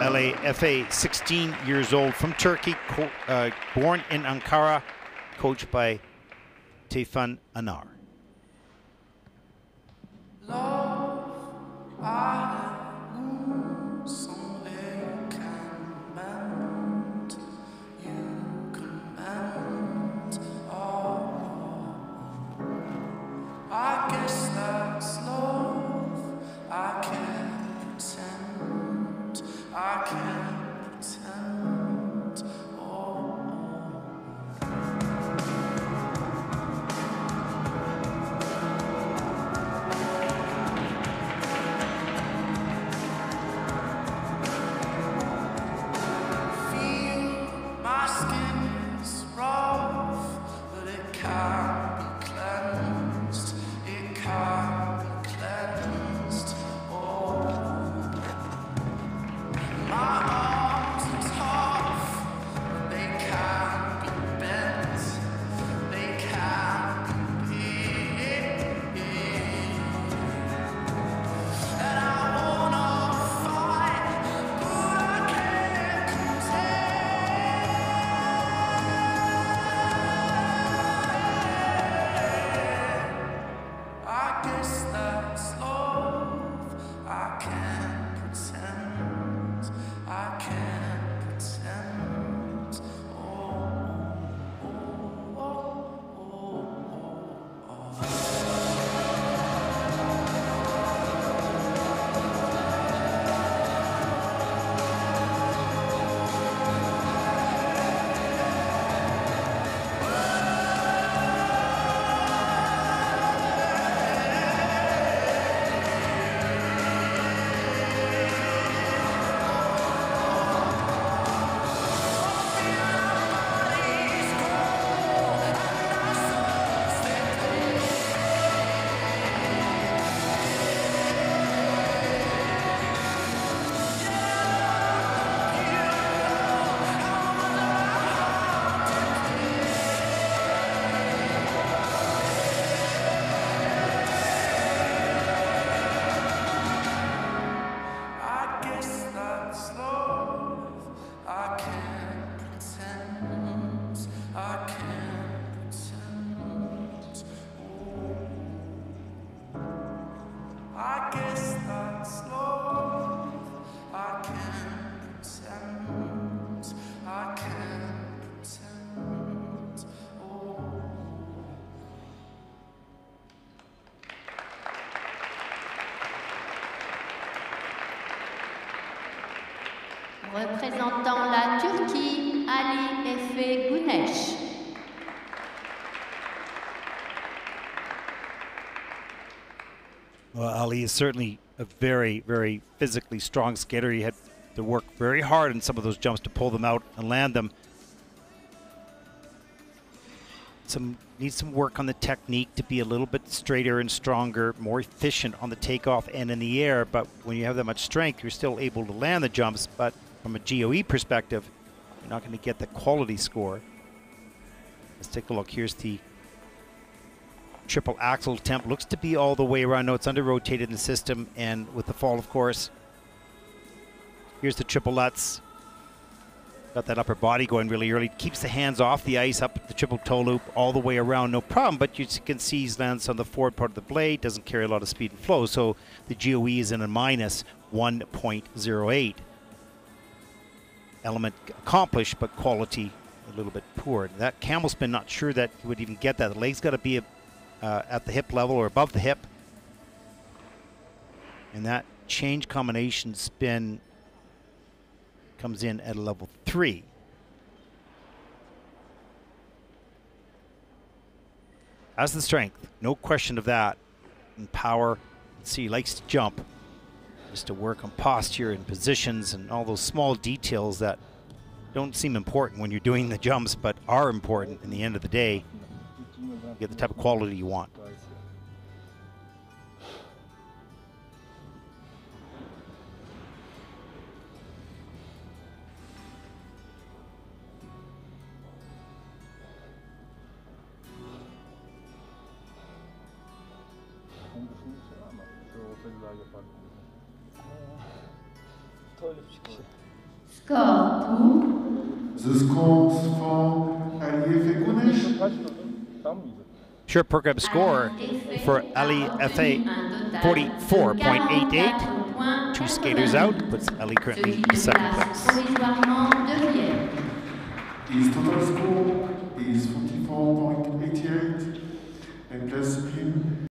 LAFA, 16 years old, from Turkey, uh, born in Ankara, coached by Tefan Anar. I can't. I can't. Représentant la Turquie, Ali Efe Gunes. Well, Ali is certainly a very, very physically strong skater. He had to work very hard in some of those jumps to pull them out and land them. Some needs some work on the technique to be a little bit straighter and stronger, more efficient on the takeoff and in the air. But when you have that much strength, you're still able to land the jumps. But from a GOE perspective, you're not going to get the quality score. Let's take a look. Here's the triple Axel attempt. Looks to be all the way around. No, it's under rotated in the system, and with the fall, of course. Here's the triple lutz. Got that upper body going really early. Keeps the hands off the ice, up the triple toe loop, all the way around, no problem. But you can see he lands on the forward part of the blade, doesn't carry a lot of speed and flow. So the GOE is in a minus 1.08 element accomplished, but quality a little bit poor. That camel spin, not sure that he would even get that. The leg's got to be uh, at the hip level or above the hip. And that change combination spin comes in at a level three. Has the strength, no question of that. And power, see, he likes to jump to work on posture and positions and all those small details that don't seem important when you're doing the jumps, but are important in the end of the day. Get the type of quality you want. Tuvalet çıkışı. Skotu. Sure program score for Ali Efe 44.88. Two skaters out, puts Ali currently in second place. His total score is 44.88 and plus him